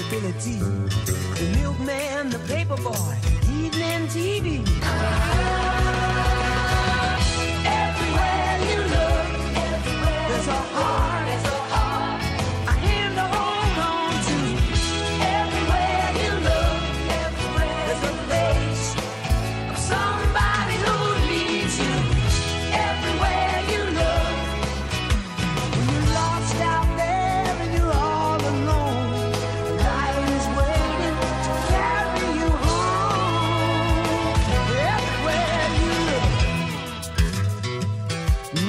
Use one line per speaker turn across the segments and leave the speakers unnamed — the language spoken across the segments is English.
disability. The milkman, the paperboy, evening TV.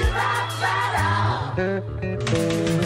Rock battle.